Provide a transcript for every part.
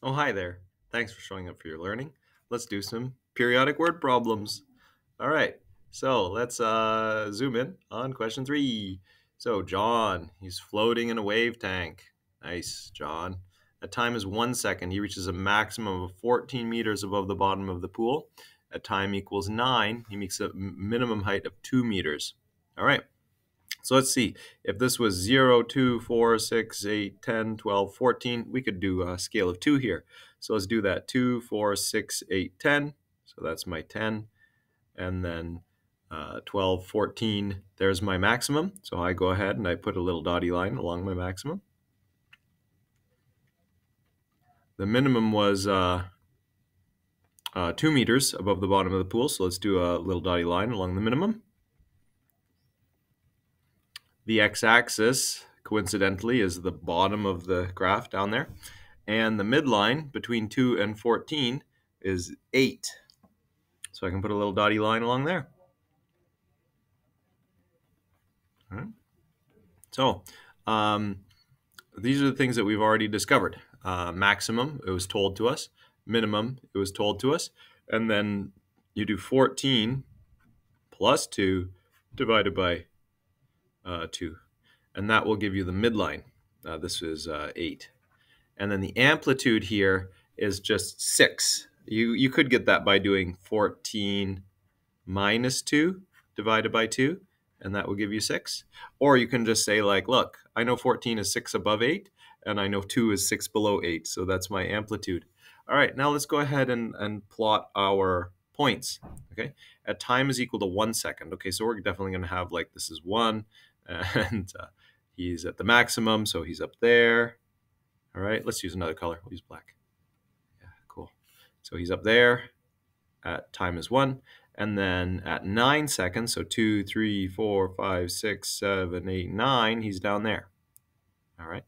Oh, hi there. Thanks for showing up for your learning. Let's do some periodic word problems. All right, so let's uh, zoom in on question three. So, John, he's floating in a wave tank. Nice, John. At time is one second. He reaches a maximum of 14 meters above the bottom of the pool. At time equals nine, he makes a minimum height of two meters. All right. So let's see. If this was 0, 2, 4, 6, 8, 10, 12, 14, we could do a scale of 2 here. So let's do that. 2, 4, 6, 8, 10. So that's my 10. And then uh, 12, 14, there's my maximum. So I go ahead and I put a little dotty line along my maximum. The minimum was uh, uh, 2 meters above the bottom of the pool. So let's do a little dotty line along the minimum. The x-axis, coincidentally, is the bottom of the graph down there. And the midline between 2 and 14 is 8. So I can put a little dotty line along there. So um, these are the things that we've already discovered. Uh, maximum, it was told to us. Minimum, it was told to us. And then you do 14 plus 2 divided by 2. And that will give you the midline. Uh, this is uh, 8. And then the amplitude here is just 6. You, you could get that by doing 14 minus 2 divided by 2, and that will give you 6. Or you can just say, like, look, I know 14 is 6 above 8, and I know 2 is 6 below 8, so that's my amplitude. All right, now let's go ahead and, and plot our points, okay? At time is equal to 1 second. Okay, so we're definitely going to have, like, this is 1, and uh, he's at the maximum, so he's up there. All right, let's use another color. We'll use black. Yeah, cool. So he's up there at time is one. And then at nine seconds, so two, three, four, five, six, seven, eight, nine, he's down there. All right.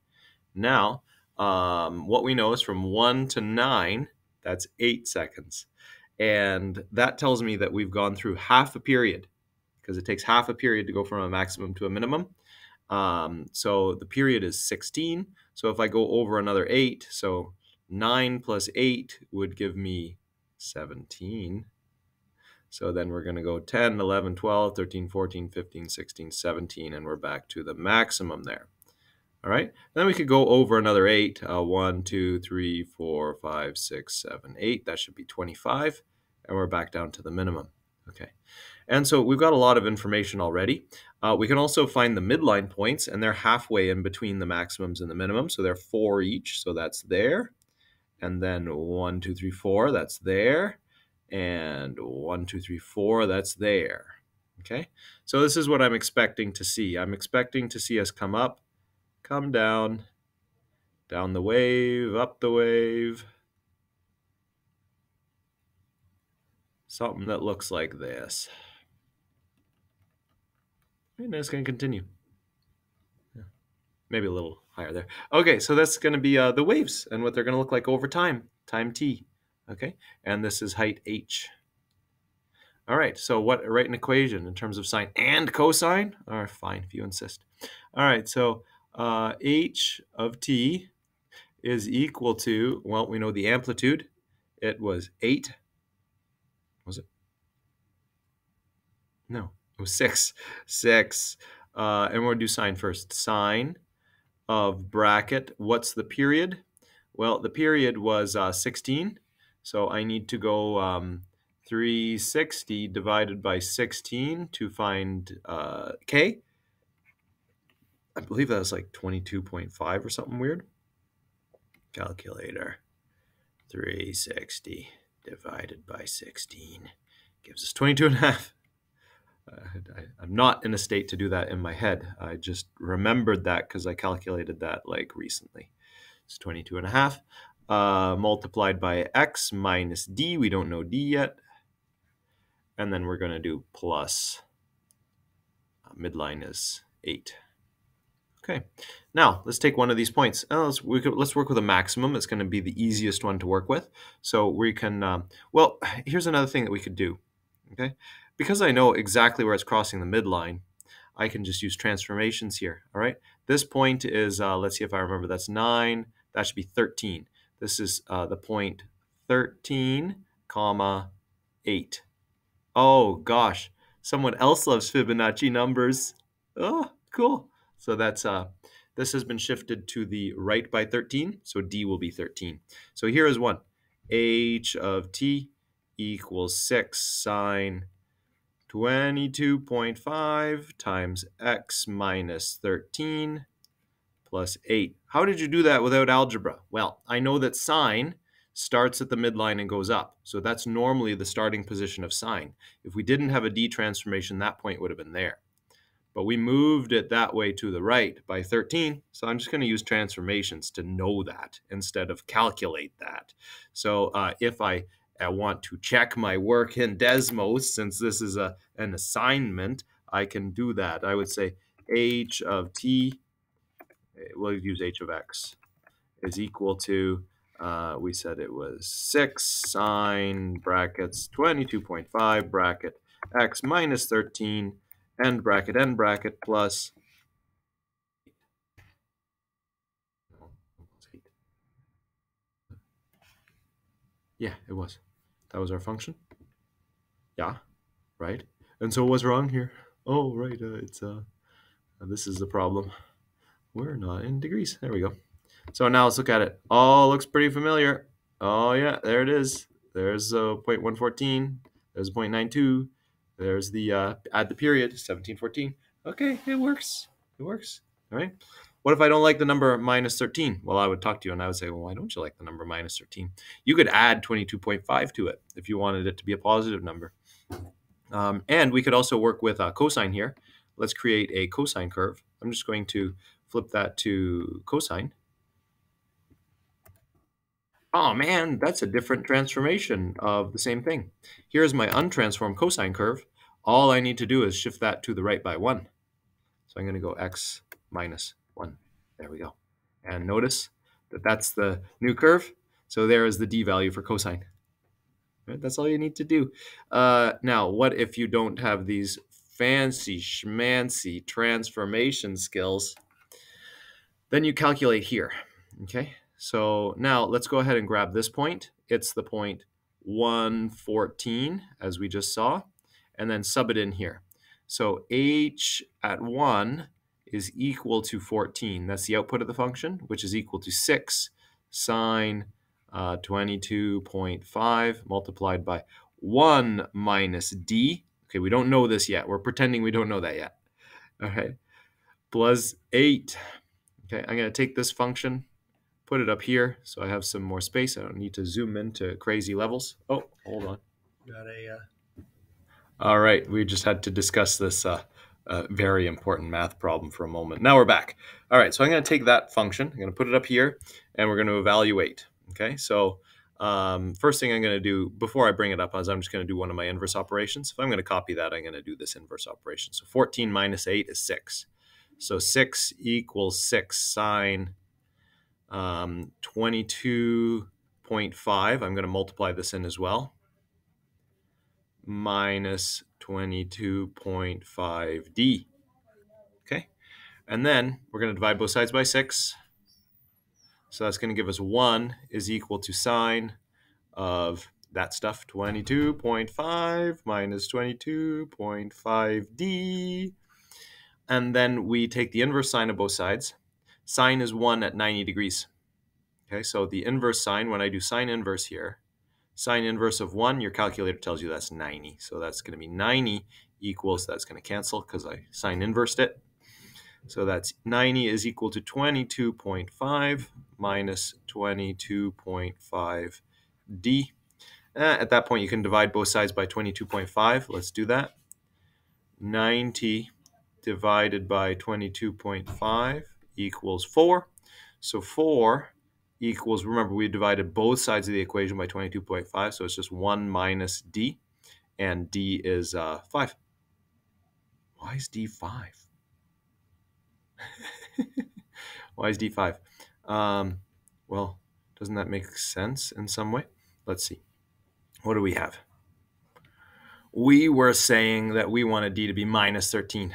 Now, um, what we know is from one to nine, that's eight seconds. And that tells me that we've gone through half a period because it takes half a period to go from a maximum to a minimum. Um, so the period is 16. So if I go over another 8, so 9 plus 8 would give me 17. So then we're going to go 10, 11, 12, 13, 14, 15, 16, 17, and we're back to the maximum there. All right, then we could go over another 8. Uh, 1, 2, 3, 4, 5, 6, 7, 8. That should be 25. And we're back down to the minimum. Okay. And so we've got a lot of information already. Uh, we can also find the midline points, and they're halfway in between the maximums and the minimums. So they're four each, so that's there. And then one, two, three, four, that's there. And one, two, three, four, that's there. Okay, so this is what I'm expecting to see. I'm expecting to see us come up, come down, down the wave, up the wave. Something that looks like this. And it's going to continue. Yeah. Maybe a little higher there. Okay, so that's going to be uh, the waves and what they're going to look like over time, time t. Okay, and this is height h. All right, so what, write an equation in terms of sine and cosine? All right, fine, if you insist. All right, so uh, h of t is equal to, well, we know the amplitude. It was 8. Was it? No, Oh, six, six. Uh, and we're to do sine first. Sine of bracket. What's the period? Well, the period was uh, 16. So I need to go um, 360 divided by 16 to find uh, k. I believe that was like 22.5 or something weird. Calculator. 360 divided by 16 gives us 22 and a half. I, am not in a state to do that in my head. I just remembered that because I calculated that like recently. It's 22 and a half uh, multiplied by x minus d. We don't know d yet. And then we're going to do plus. Uh, midline is 8. Okay, now let's take one of these points. Uh, let's, we could, let's work with a maximum. It's going to be the easiest one to work with. So we can, um, well, here's another thing that we could do. Okay, because I know exactly where it's crossing the midline, I can just use transformations here, all right? This point is, uh, let's see if I remember, that's 9, that should be 13. This is uh, the point 13, comma 8. Oh gosh, someone else loves Fibonacci numbers. Oh, cool. So that's uh, this has been shifted to the right by 13, so D will be 13. So here is one. H of t equals 6 sine 22.5 times x minus 13 plus 8. How did you do that without algebra? Well, I know that sine starts at the midline and goes up. So that's normally the starting position of sine. If we didn't have a d transformation, that point would have been there. But we moved it that way to the right by 13. So I'm just going to use transformations to know that instead of calculate that. So uh, if I, I want to check my work in Desmos, since this is a, an assignment, I can do that. I would say h of t, we'll use h of x, is equal to uh, we said it was 6 sine brackets 22.5 bracket x minus 13 end bracket end bracket plus yeah it was that was our function yeah right and so what's wrong here oh right uh, it's uh this is the problem we're not in degrees there we go so now let's look at it. All looks pretty familiar. Oh yeah, there it is. There's uh, 0.114. There's 0.92. There's the uh, add the period 1714. Okay, it works. It works. All right. What if I don't like the number minus 13? Well, I would talk to you and I would say, well, why don't you like the number minus 13? You could add 22.5 to it if you wanted it to be a positive number. Um, and we could also work with a cosine here. Let's create a cosine curve. I'm just going to flip that to cosine. Oh man, that's a different transformation of the same thing. Here's my untransformed cosine curve. All I need to do is shift that to the right by 1. So I'm going to go x minus 1. There we go. And notice that that's the new curve. So there is the d value for cosine. Right? That's all you need to do. Uh, now, what if you don't have these fancy schmancy transformation skills? Then you calculate here. Okay, so now let's go ahead and grab this point. It's the point 114, as we just saw, and then sub it in here. So h at 1 is equal to 14. That's the output of the function, which is equal to 6 sine uh, 22.5 multiplied by 1 minus d. Okay, we don't know this yet. We're pretending we don't know that yet. Okay, plus 8. Okay, I'm going to take this function put it up here so I have some more space. I don't need to zoom into crazy levels. Oh, hold on. Got a. Uh... All right, we just had to discuss this uh, uh, very important math problem for a moment. Now we're back. All right, so I'm going to take that function, I'm going to put it up here, and we're going to evaluate. Okay, so um, first thing I'm going to do before I bring it up is I'm just going to do one of my inverse operations. If I'm going to copy that, I'm going to do this inverse operation. So 14 minus 8 is 6. So 6 equals 6 sine um, 22.5, I'm going to multiply this in as well, minus 22.5d. Okay, and then we're going to divide both sides by 6. So that's going to give us 1 is equal to sine of that stuff, 22.5 minus 22.5d. And then we take the inverse sine of both sides. Sine is 1 at 90 degrees. Okay, so the inverse sine, when I do sine inverse here, sine inverse of 1, your calculator tells you that's 90. So that's going to be 90 equals, that's going to cancel because I sine inversed it. So that's 90 is equal to 22.5 minus 22.5d. Eh, at that point, you can divide both sides by 22.5. Let's do that. 90 divided by 22.5 equals 4. So 4 equals, remember we divided both sides of the equation by 22.5, so it's just 1 minus d, and d is uh, 5. Why is d 5? Why is d 5? Um, well, doesn't that make sense in some way? Let's see. What do we have? We were saying that we wanted d to be minus 13.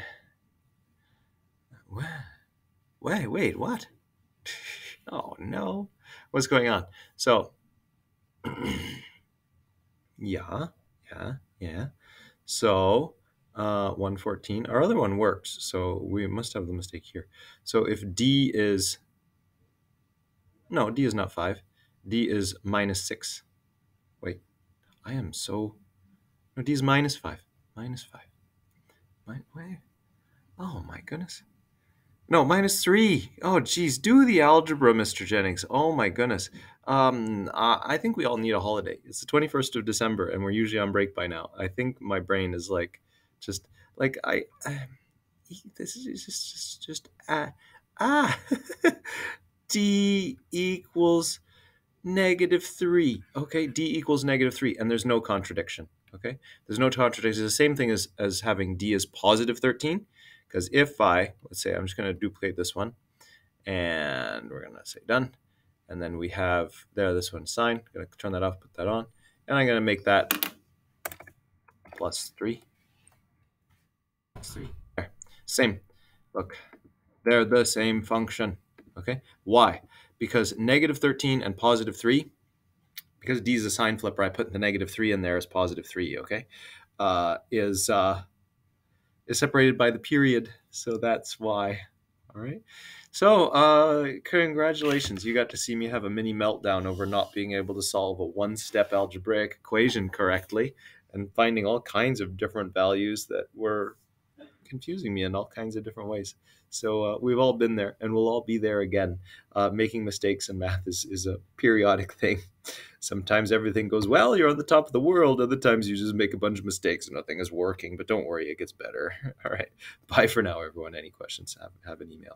What? Wait, wait, what? oh no. What's going on? So, yeah, yeah, yeah. So, uh, 114. Our other one works, so we must have the mistake here. So if d is, no, d is not 5. d is minus 6. Wait, I am so, no, d is minus 5. Minus 5. My, wait. Oh my goodness. No, minus 3. Oh, geez, do the algebra, Mr. Jennings. Oh my goodness. Um, I think we all need a holiday. It's the 21st of December, and we're usually on break by now. I think my brain is like, just like I, I this is just just just ah ah d equals negative three. Okay, d equals negative three, and there's no contradiction. Okay, there's no contradiction. It's the same thing as as having d is positive thirteen, because if I let's say I'm just going to duplicate this one, and we're going to say done, and then we have there this one sign. Going to turn that off, put that on, and I'm going to make that plus three three. Same. Look, they're the same function. Okay. Why? Because negative 13 and positive 3, because d is a sign flipper, I put the negative 3 in there as positive 3, okay, uh, is, uh, is separated by the period. So that's why. All right. So, uh, congratulations. You got to see me have a mini meltdown over not being able to solve a one step algebraic equation correctly and finding all kinds of different values that were confusing me in all kinds of different ways. So uh, we've all been there, and we'll all be there again. Uh, making mistakes in math is, is a periodic thing. Sometimes everything goes well, you're on the top of the world. Other times you just make a bunch of mistakes and nothing is working. But don't worry, it gets better. All right. Bye for now, everyone. Any questions, have, have an email.